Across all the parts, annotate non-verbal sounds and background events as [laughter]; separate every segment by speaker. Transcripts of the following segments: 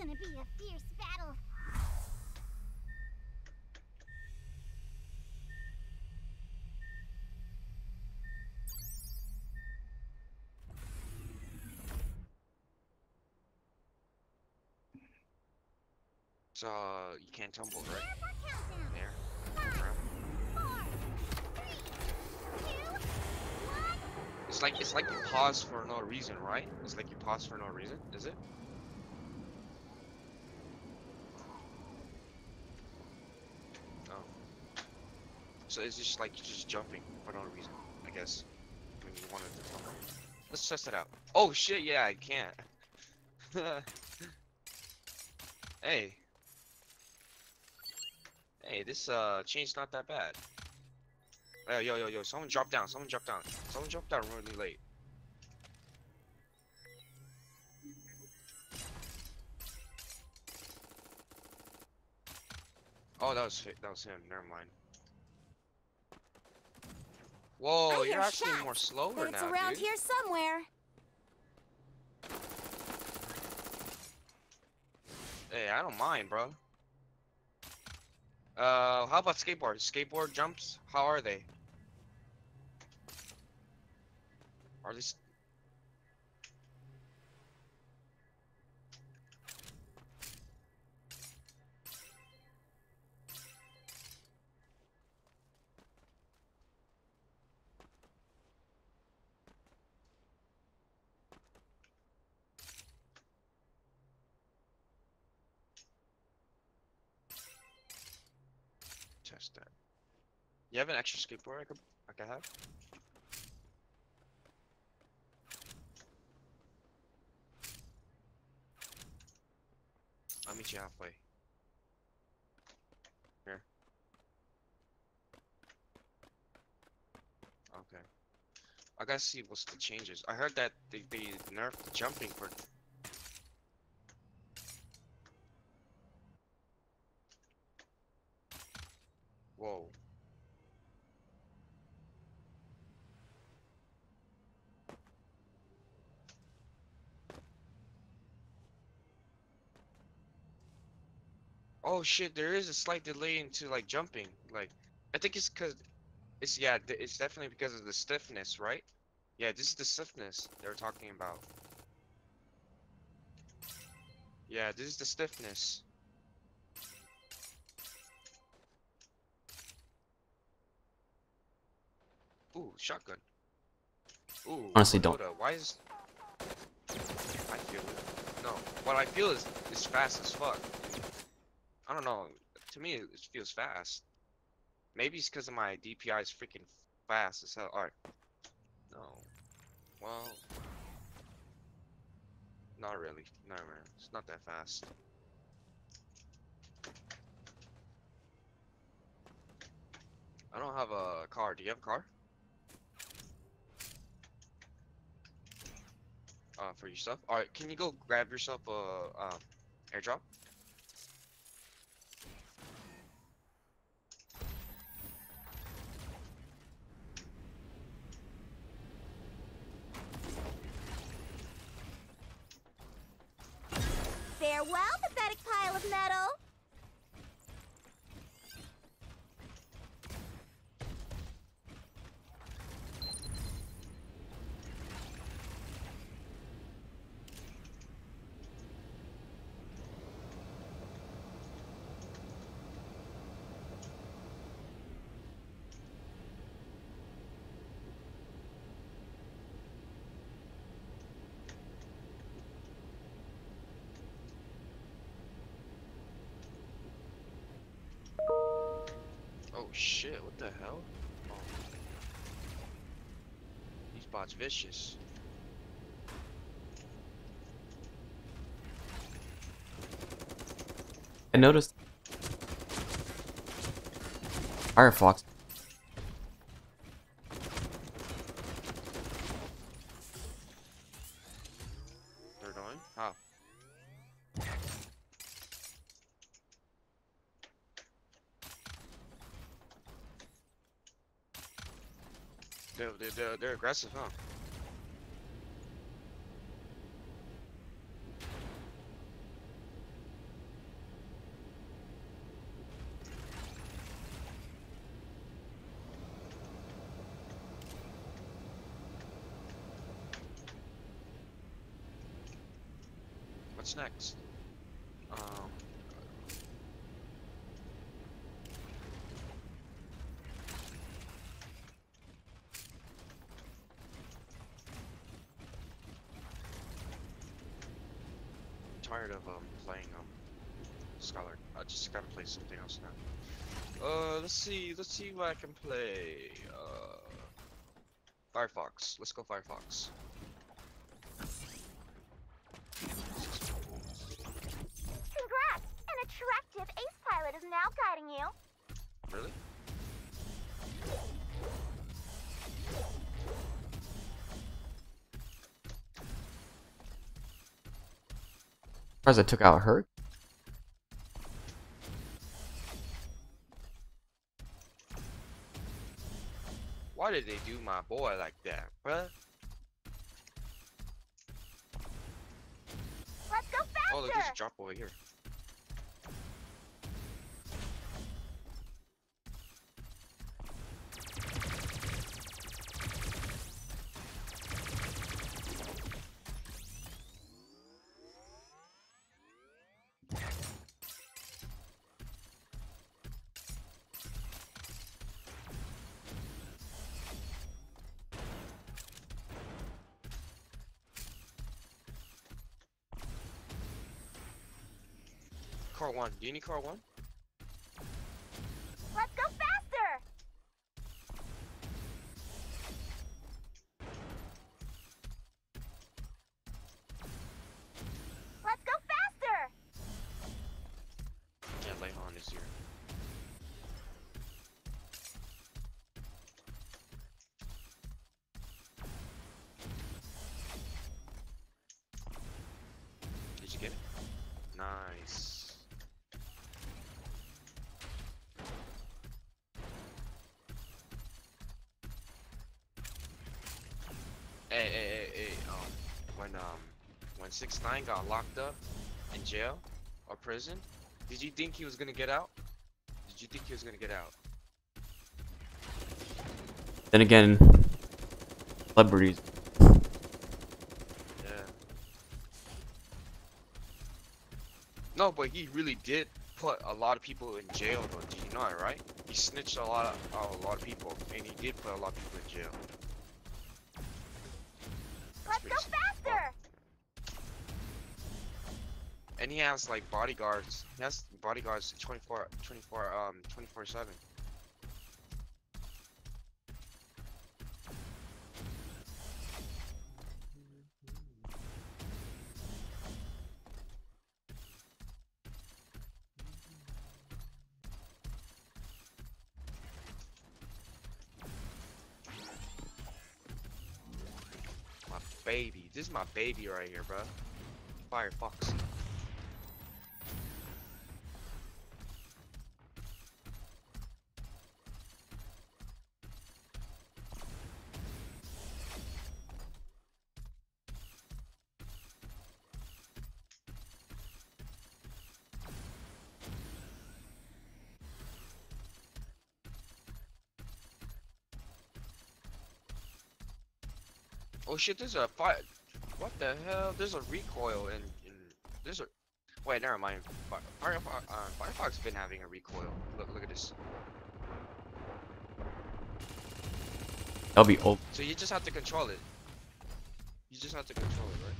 Speaker 1: gonna be a fierce battle.
Speaker 2: So uh, you can't tumble, right?
Speaker 1: Prepare for countdown.
Speaker 2: There.
Speaker 1: Five,
Speaker 2: Right.
Speaker 1: four, three, two, one.
Speaker 2: It's like it's like you pause for no reason, right? It's like you pause for no reason, is it? Oh. So it's just like just jumping for no reason, I guess. When you wanted to tumble. Let's test it out. Oh shit, yeah, I can't. [laughs] hey. Hey, this uh change's not that bad. Yo, yo, yo, yo, someone drop down, someone drop down. Someone drop down really late. Oh, that was that was him. Never mind. Whoa,
Speaker 1: I
Speaker 2: you're actually
Speaker 1: shots,
Speaker 2: more slower
Speaker 1: But it's
Speaker 2: now,
Speaker 1: around
Speaker 2: dude.
Speaker 1: here somewhere.
Speaker 2: Hey, I don't mind, bro. Uh, how about skateboard? Skateboard jumps? How are they? Are they? s- Test that. You have an extra skateboard I could have? I'll meet you halfway. Here. Okay. I gotta see what's the changes. I heard that they, they nerfed the jumping for Whoa. Oh shit, there is a slight delay into like jumping. Like, I think it's cause it's yeah, it's definitely because of the stiffness, right? Yeah, this is the stiffness they're talking about. Yeah, this is the stiffness. Ooh, shotgun. Ooh,
Speaker 3: Honestly, don't.
Speaker 2: Why is I feel it? No, what I feel is is fast as fuck. I don't know. To me, it feels fast. Maybe it's because of my DPI is freaking fast as hell. Alright. No. Well. Not really. No, man. It's not that fast. I don't have a car. Do you have a car? Uh, for yourself? Alright, can you go grab yourself a um, airdrop? Oh, shit, what the hell? Oh. These bots vicious.
Speaker 3: I noticed. Firefox.
Speaker 2: they're aggressive, huh? What's next? Um, something else now. Uh, let's see. Let's see what I can play. Uh, Firefox. Let's go Firefox.
Speaker 1: Congrats! An attractive ace pilot is now guiding you.
Speaker 2: Really?
Speaker 3: Surprised I took out her.
Speaker 2: Like that, bruh?
Speaker 1: Let's go faster!
Speaker 2: Oh, look, there's a drop over here. Car one. Do you need car one?
Speaker 1: Let's go faster! Let's go faster!
Speaker 2: Yeah, Leon is here. Did you get it? Nice. Hey, hey, hey, hey, um, when, um, when 6 9 got locked up in jail or prison, did you think he was gonna get out? Did you think he was gonna get out?
Speaker 3: Then again, celebrities.
Speaker 2: Yeah. No, but he really did put a lot of people in jail, though. Did you know it, right? He snitched a lot of uh, a lot of people, and he did put a lot of people in jail.
Speaker 1: Let's go faster!
Speaker 2: And he has like bodyguards. He has bodyguards 24, 24, um, 24 7. Baby. This is my baby right here, bro. Firefox. Oh shit, there's a fire. What the hell? There's a recoil and, and there's a. Wait, never mind. Fire, Firefox, uh, Firefox been having a recoil. Look, look at this.
Speaker 3: That'll be old.
Speaker 2: So you just have to control it. You just have to control it, right?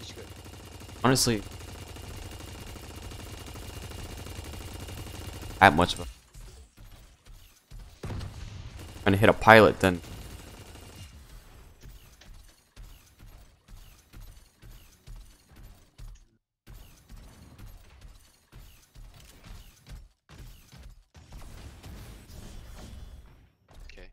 Speaker 2: It's good.
Speaker 3: Honestly, that much of a. Trying to hit a pilot, then
Speaker 2: Okay.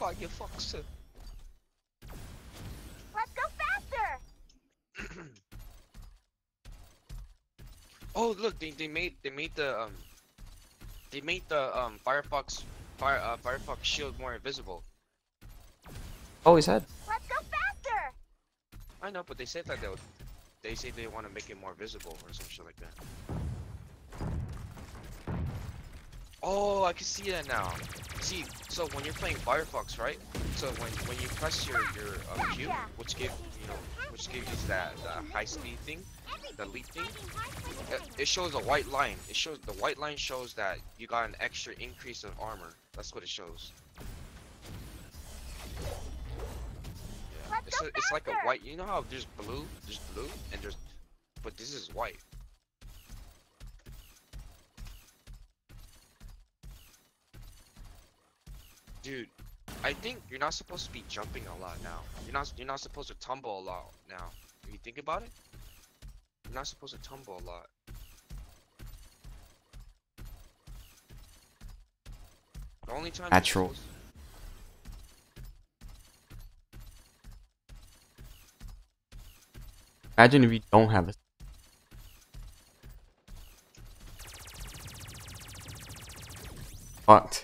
Speaker 2: Firefox.
Speaker 1: Let's go faster!
Speaker 2: Oh look, they, they made they made the um they made the um Firefox fire uh, Firefox shield more invisible.
Speaker 3: Oh, always had.
Speaker 1: Let's go faster!
Speaker 2: I know, but they said that they would, they say they want to make it more visible or some shit like that. Oh, I can see that now. See, so when you're playing Firefox, right? So when when you press your your uh, Q, which give you know, which gives you that uh, high speed thing, the leap thing, it, it shows a white line. It shows the white line shows that you got an extra increase of armor. That's what it shows. Yeah. It's, a, it's like a white. You know how there's blue, there's blue, and there's, but this is white. Dude, I think you're not supposed to be jumping a lot now. You're not. You're not supposed to tumble a lot now. If you think about it, you're not supposed to tumble a lot. The only time
Speaker 3: Natural. Imagine if you don't have a. Fucked.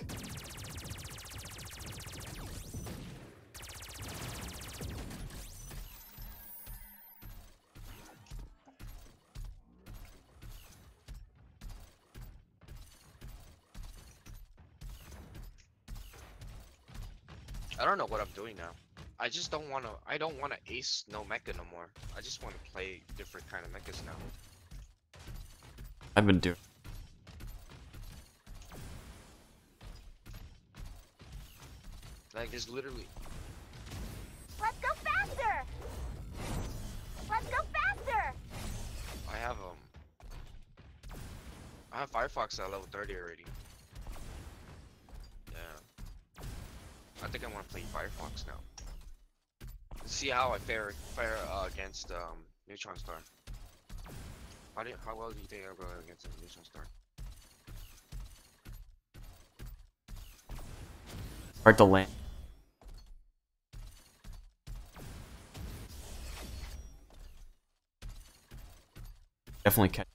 Speaker 2: Now. I just don't want to. I don't want to ace no mecha no more. I just want to play different kind of mechas now.
Speaker 3: I've been doing.
Speaker 2: Like there's literally.
Speaker 1: Let's go faster! Let's go faster!
Speaker 2: I have um. I have Firefox at level 30 already. I think I want to play Firefox now. See how I fare fare uh, against um Neutron Star. How do how well do you think I'll go against a Neutron Star?
Speaker 3: Hard to land. Definitely catch.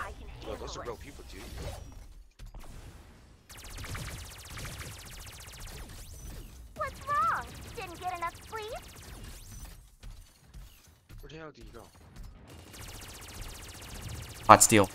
Speaker 1: I can
Speaker 2: Yo,
Speaker 1: handle
Speaker 2: those are
Speaker 1: it.
Speaker 2: real people, dude.
Speaker 1: What's wrong? Didn't get enough sleep?
Speaker 2: Where the hell do you go?
Speaker 3: Hot steel.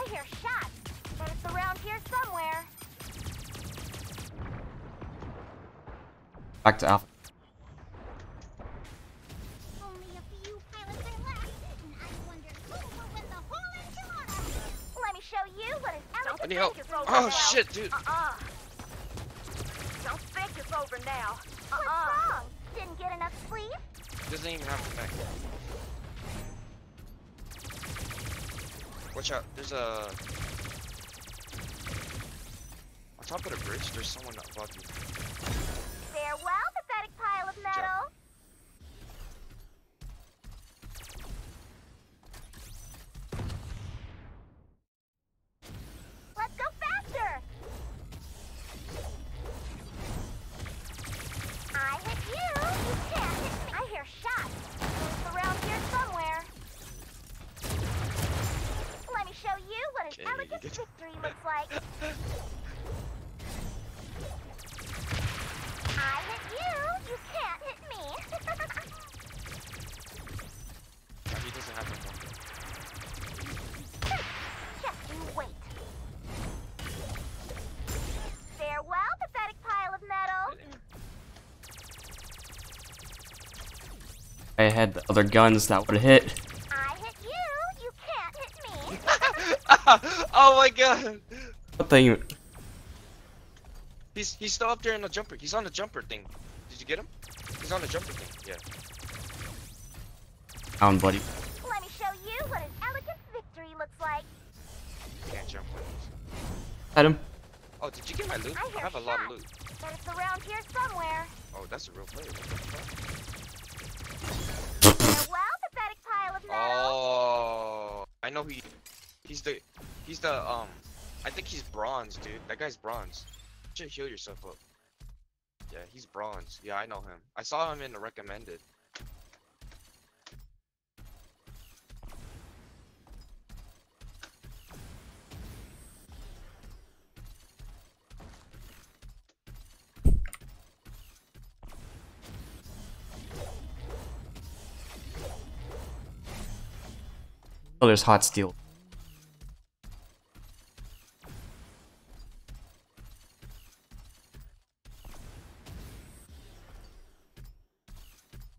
Speaker 1: I hear shots, but it's around here somewhere.
Speaker 3: Back to Alpha.
Speaker 1: Only a few pilots are left, and I wonder who will win the whole enchilada. Let me show you what an
Speaker 2: Any help? Oh
Speaker 1: now.
Speaker 2: shit, dude!
Speaker 1: Uh-uh. Don't think it's over now. Uh-uh. What's wrong? Didn't get enough sleep?
Speaker 2: Doesn't even have the mech. Watch out, there's a... On top of the bridge, there's someone above you.
Speaker 1: Farewell, pathetic pile of metal. Let's go faster! I hit you! You can't hit me! I hear shots. It's around here somewhere. Let me show you what an
Speaker 2: Okay,
Speaker 1: elegant
Speaker 2: good.
Speaker 1: victory looks like. I hit you! You can't hit me!
Speaker 2: Oh, he doesn't have no more.
Speaker 1: Just you wait. Farewell, pathetic pile of metal.
Speaker 3: I had the other guns that would hit.
Speaker 1: I hit you. You can't hit me. [laughs]
Speaker 2: oh my god!
Speaker 3: What the even?
Speaker 2: He's he's still up there in the jumper. He's on the jumper thing. Did you get him? He's on the jumper thing. Yeah.
Speaker 3: Down, buddy.
Speaker 1: Let me show you what an elegant victory looks like.
Speaker 2: Can't jump on these.
Speaker 3: Him.
Speaker 2: Oh, did you get my loot?
Speaker 1: I
Speaker 2: I have a lot of loot.
Speaker 1: But it's around here somewhere.
Speaker 2: Oh, that's a real player. Oh, I know he, he's the, he's the um, I think he's bronze, dude. That guy's bronze. You should heal yourself up. Yeah, he's bronze. Yeah, I know him. I saw him in the recommended.
Speaker 1: Oh, there's hot steel.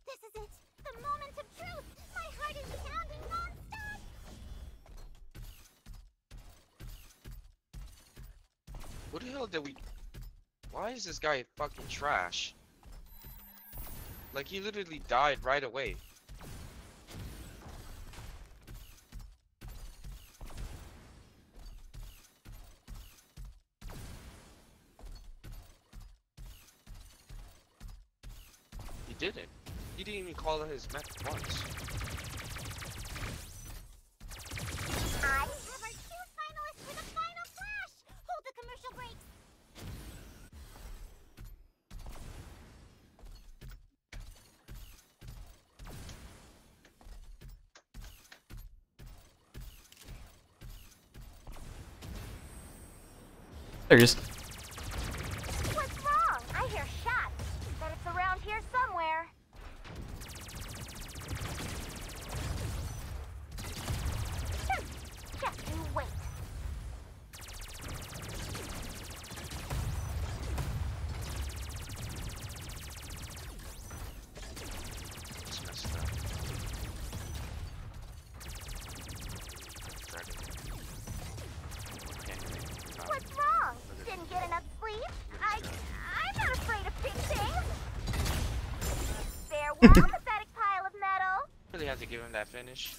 Speaker 4: This is it! The moment of truth! My heart is pounding non-stop!
Speaker 2: What the hell did we? Why is this guy fucking trash? Like he literally died right away. He didn't. He didn't even call his mech once.
Speaker 4: I have our two finalists for the final flash! Hold the commercial breaks!
Speaker 1: They're just [laughs]
Speaker 2: really have to give him that finish.